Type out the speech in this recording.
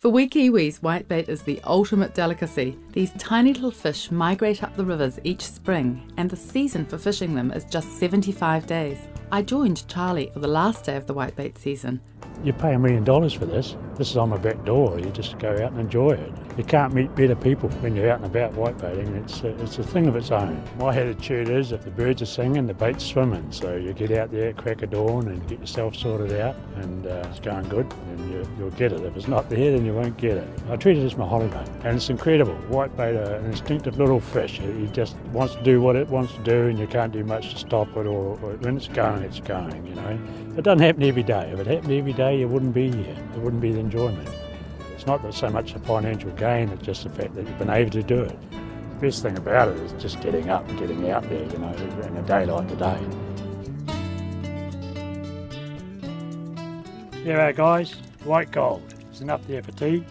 For we Kiwis, whitebait is the ultimate delicacy. These tiny little fish migrate up the rivers each spring, and the season for fishing them is just 75 days. I joined Charlie for the last day of the whitebait season. You pay a million dollars for this. This is on my back door. You just go out and enjoy it. You can't meet better people when you're out and about whitebaiting. It's a, it's a thing of its own. My attitude is if the birds are singing, the bait's swimming. So you get out there crack of dawn and get yourself sorted out, and uh, it's going good, and you, you'll get it. If it's not there, then you won't get it. I treat it as my holiday, and it's incredible. Whitebait are an instinctive little fish. It just wants to do what it wants to do, and you can't do much to stop it. Or, or when it's going, it's going. You know, it doesn't happen every day. If it happened every day, you wouldn't be here. It wouldn't be the enjoyment. It's not so much a financial gain, it's just the fact that you've been able to do it. The best thing about it is just getting up and getting out there, you know, in a day like today. There are guys, white gold. It's enough there for tea.